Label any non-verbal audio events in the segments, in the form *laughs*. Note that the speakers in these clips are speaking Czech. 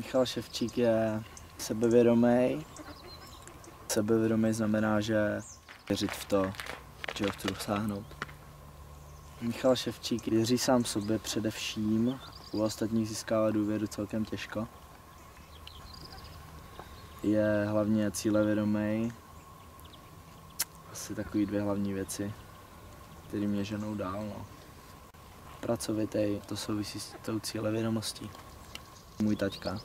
Michal Ševčík je sebevědomý. Sebevědomý znamená, že věřit v to, čeho chci dosáhnout. Michal Ševčík věří sám sobě především, u ostatních získává důvěru celkem těžko. Je hlavně cílevědomý. Asi takový dvě hlavní věci, které mě ženou dál. No. Pracovitý, to souvisí s tou cílevědomostí. Můj taťka,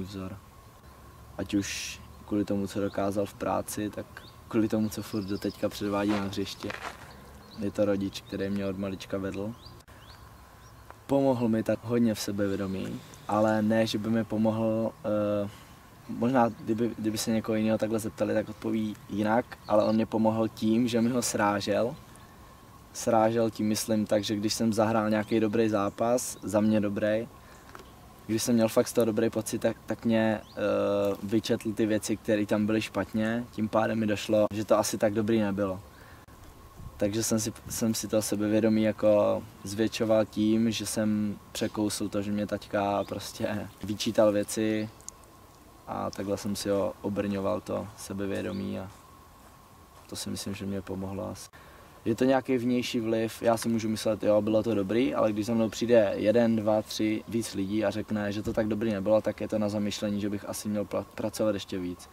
vzor. Ať už kvůli tomu, co dokázal v práci, tak kvůli tomu, co furt do teďka předvádí na hřišti. Je to rodič, který mě od malička vedl. Pomohl mi tak hodně v sebevědomí, ale ne, že by mi pomohl, uh, možná kdyby, kdyby se někoho jiného takhle zeptali, tak odpoví jinak, ale on mě pomohl tím, že mi ho srážel. Srážel tím myslím tak, že když jsem zahrál nějaký dobrý zápas, za mě dobrý, když jsem měl fakt z toho dobrý pocit, tak, tak mě uh, vyčetl ty věci, které tam byly špatně. Tím pádem mi došlo, že to asi tak dobrý nebylo. Takže jsem si, jsem si to sebevědomí jako zvětšoval tím, že jsem překousl to, že mě taťka prostě vyčítal věci a takhle jsem si ho obrňoval to sebevědomí a to si myslím, že mě pomohlo asi je to nějaký vnější vliv, já si můžu myslet, jo, bylo to dobrý, ale když za mnou přijde jeden, dva, tři, víc lidí a řekne, že to tak dobrý nebylo, tak je to na zamyšlení, že bych asi měl pracovat ještě víc.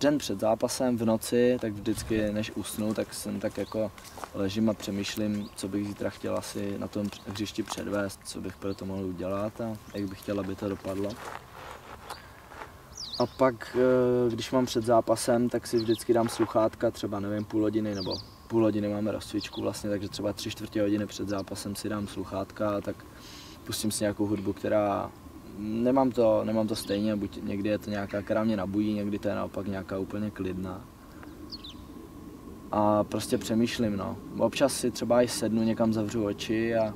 Den před zápasem v noci, tak vždycky než usnu, tak jsem tak jako ležím a přemýšlím, co bych zítra chtěl asi na tom hřišti předvést, co bych pro to mohl udělat a jak bych chtěl, aby to dopadlo. A pak, eh, když mám před zápasem, tak si vždycky dám sluchátka, třeba nevím, půl hodiny nebo půl hodiny máme rozcvičku vlastně, takže třeba tři čtvrtě hodiny před zápasem si dám sluchátka a tak pustím si nějakou hudbu, která nemám to, nemám to stejně, buď někdy je to nějaká, která mě nabují, někdy to je naopak nějaká úplně klidná. A prostě přemýšlím, no. Občas si třeba i sednu, někam zavřu oči a,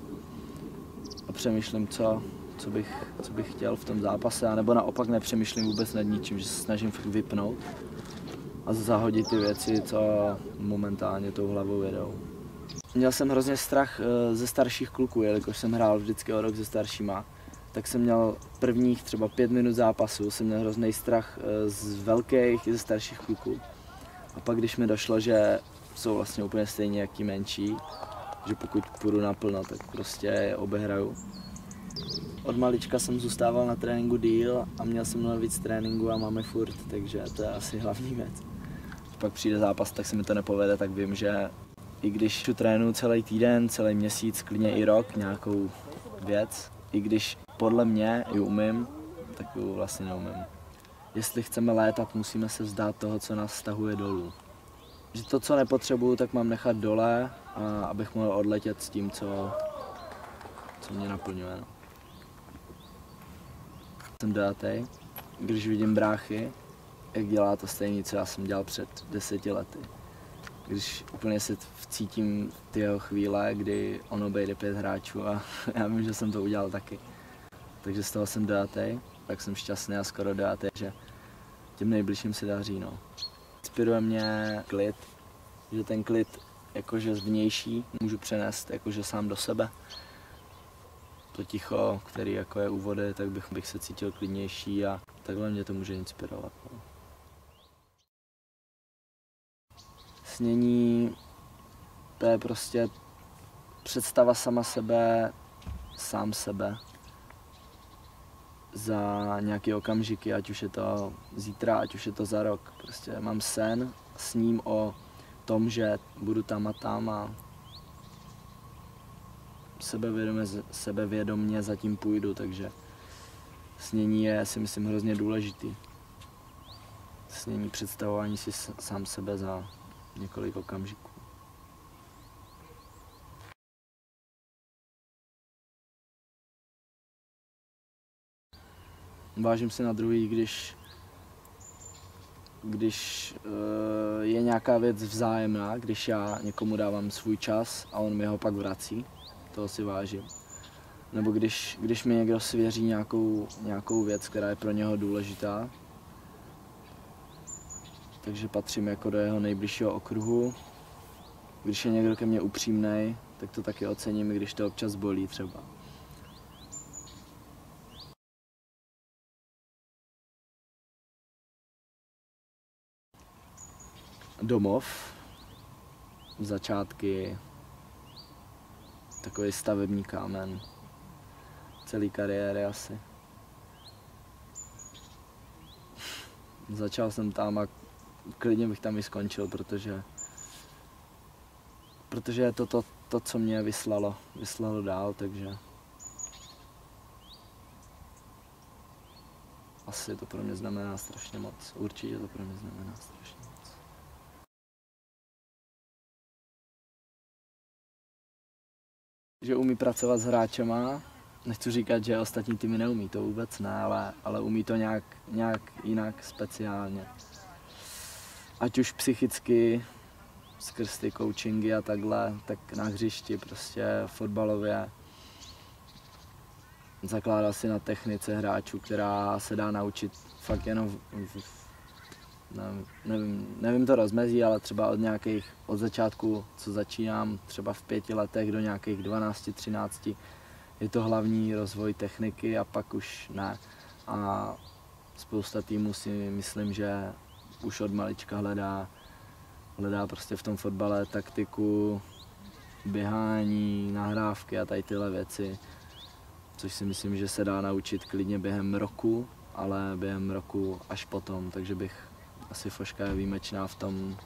a přemýšlím, co, co, bych, co bych chtěl v tom zápase, nebo naopak nepřemýšlím vůbec nad ničím, že se snažím vypnout a zahodit ty věci, co momentálně tou hlavou jedou. Měl jsem hrozně strach eh, ze starších kluků, jelikož jsem hrál vždycky o rok se staršíma. Tak jsem měl prvních třeba pět minut zápasu, jsem měl hrozný strach eh, z velkých i ze starších kluků. A pak když mi došlo, že jsou vlastně úplně stejně jak ti menší, že pokud půjdu naplno, tak prostě je obehraju. Od malička jsem zůstával na tréninku díl a měl jsem mnoho víc tréninku a máme furt, takže to je asi hlavní věc pak přijde zápas, tak se mi to nepovede, tak vím, že i když tu trénu celý týden, celý měsíc, klidně i rok nějakou věc, i když podle mě ji umím, tak ji vlastně neumím. Jestli chceme létat, musíme se vzdát toho, co nás stahuje dolů. Že to, co nepotřebuju, tak mám nechat dole, a abych mohl odletět s tím, co, co mě naplňuje. No. Jsem dojatý, když vidím bráchy, jak dělá to stejné, co já jsem dělal před deseti lety. Když úplně se vcítím ty jeho chvíle, kdy on obejde pět hráčů a *laughs* já vím, že jsem to udělal taky. Takže z toho jsem dojatý, tak jsem šťastný a skoro dojatý, že těm nejbližším se daří. No. Inspiruje mě klid, že ten klid jakože zvnější můžu přenést jakože sám do sebe. To ticho, který jako je u vody, tak bych, bych se cítil klidnější a takhle mě to může inspirovat. No. Snění, to je prostě představa sama sebe, sám sebe za nějaké okamžiky, ať už je to zítra, ať už je to za rok. Prostě mám sen, sním o tom, že budu tam a tam a sebevědomě, sebevědomě zatím půjdu, takže snění je si myslím hrozně důležitý. Snění představování si sám sebe za několik okamžiků. Vážím si na druhý, když, když uh, je nějaká věc vzájemná, když já někomu dávám svůj čas a on mi ho pak vrací, toho si vážím. Nebo když, když mi někdo svěří nějakou, nějakou věc, která je pro něho důležitá, takže patřím jako do jeho nejbližšího okruhu. Když je někdo ke mně upřímný, tak to taky ocením, když to občas bolí třeba. Domov, začátky, takový stavební kámen celý kariéry asi. Začal jsem tam a klidně bych tam i skončil, protože protože je to to, to co mě vyslalo, vyslalo dál, takže asi to pro mě znamená strašně moc. Určitě to pro mě znamená strašně moc. Že umí pracovat s hráčema, nechci říkat, že ostatní týmy neumí, to vůbec ne, ale, ale umí to nějak, nějak jinak, speciálně. Ať už psychicky, skrz ty coachingy a takhle, tak na hřišti prostě fotbalově. Zakládá si na technice hráčů, která se dá naučit fakt jenom v, v, nevím, nevím, nevím to rozmezí, ale třeba od nějakých, od začátku, co začínám, třeba v pěti letech do nějakých 12, 13, je to hlavní rozvoj techniky a pak už ne. A spousta týmů si myslím, že už od malička hledá, hledá prostě v tom fotbale taktiku, běhání, nahrávky a tady tyhle věci, což si myslím, že se dá naučit klidně během roku, ale během roku až potom, takže bych asi Foška je výjimečná v tom,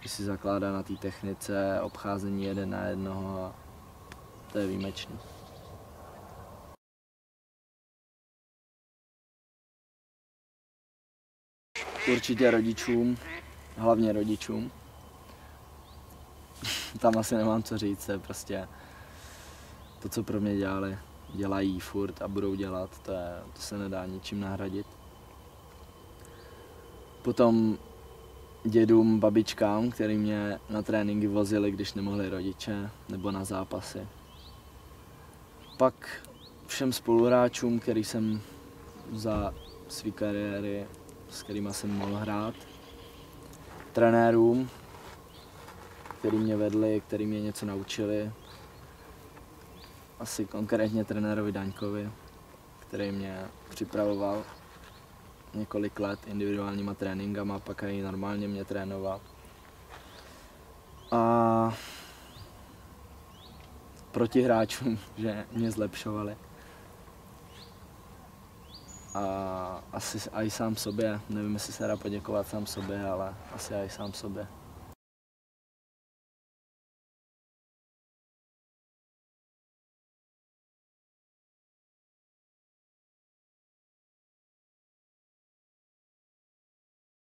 že si zakládá na té technice obcházení jeden na jednoho a to je výjimečný. Určitě rodičům, hlavně rodičům. *laughs* Tam asi nemám co říct, prostě to, co pro mě dělali, dělají furt a budou dělat, to, je, to se nedá ničím nahradit. Potom dědům, babičkám, který mě na tréninky vozili, když nemohli rodiče, nebo na zápasy. Pak všem spoluhráčům, který jsem za své kariéry s kterými jsem mohl hrát, trenérům, který mě vedli, který mě něco naučili, asi konkrétně trenérovi Daňkovi, který mě připravoval několik let individuálníma tréninkama, pak i normálně mě trénoval. A proti hráčům, *laughs* že mě zlepšovali a asi i sám sobě, nevím jestli se dá poděkovat sám sobě, ale asi i sám sobě.